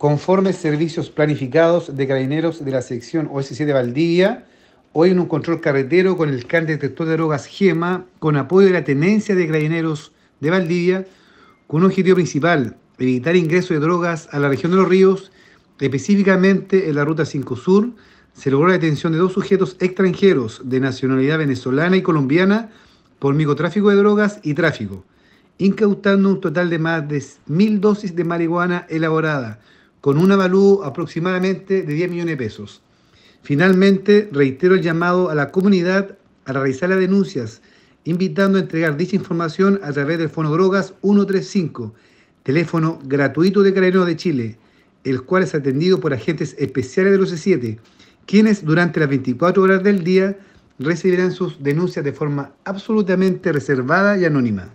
conforme servicios planificados de carabineros de la sección OSC de Valdivia, hoy en un control carretero con el CAN detector de drogas GEMA, con apoyo de la Tenencia de Carabineros de Valdivia, con un objetivo principal, evitar ingreso de drogas a la región de los ríos, específicamente en la Ruta 5 Sur, se logró la detención de dos sujetos extranjeros de nacionalidad venezolana y colombiana por microtráfico de drogas y tráfico, incautando un total de más de mil dosis de marihuana elaborada, con un avalúo aproximadamente de 10 millones de pesos. Finalmente, reitero el llamado a la comunidad a realizar las denuncias, invitando a entregar dicha información a través del Fono Drogas 135, teléfono gratuito de Carabineros de Chile, el cual es atendido por agentes especiales de los C7, quienes durante las 24 horas del día recibirán sus denuncias de forma absolutamente reservada y anónima.